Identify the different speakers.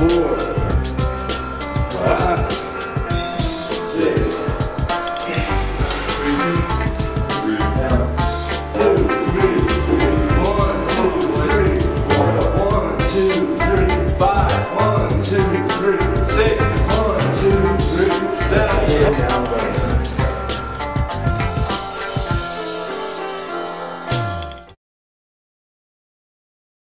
Speaker 1: Lord.